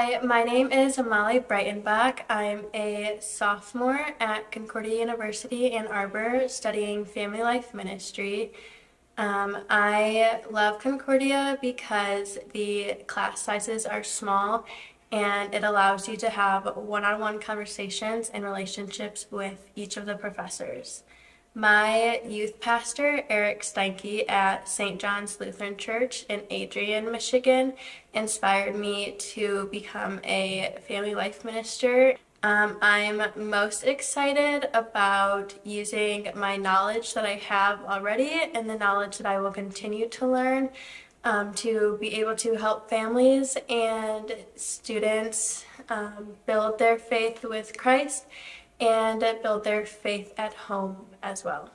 Hi, my name is Molly Breitenbach. I'm a sophomore at Concordia University Ann Arbor studying family life ministry. Um, I love Concordia because the class sizes are small and it allows you to have one on one conversations and relationships with each of the professors. My youth pastor, Eric Steinke at St. John's Lutheran Church in Adrian, Michigan, inspired me to become a family life minister. Um, I'm most excited about using my knowledge that I have already and the knowledge that I will continue to learn um, to be able to help families and students um, build their faith with Christ and build their faith at home as well.